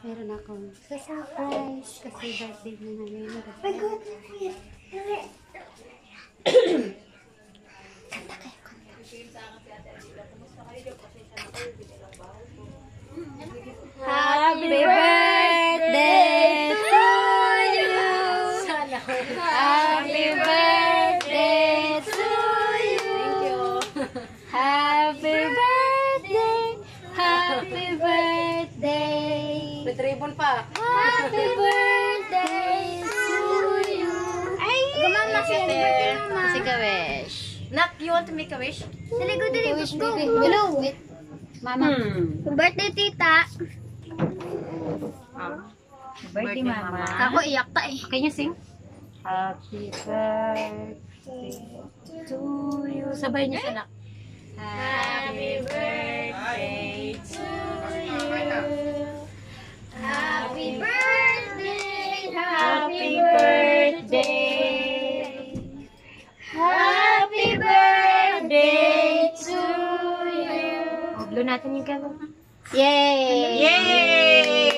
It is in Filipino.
Meron akong surprise kasi birthday na na ngayon. Kanta kayo, kanta. Happy birthday to you! Happy birthday to you! Happy birthday! Happy birthday! With ribbon pa. Happy birthday to you! Ay! Gumama siya. birthday, mama. Si Kawesh. Nak, you want to make a wish? Dali ko, dali. Go. baby. Hello, wait. Mama. Birthday, tita. Birthday, mama. Ako iyak ta eh. Can you sing? Happy birthday to you. Sabay niyo siya, nak. Happy birthday Blow natin yung kaya. Yay! Yay!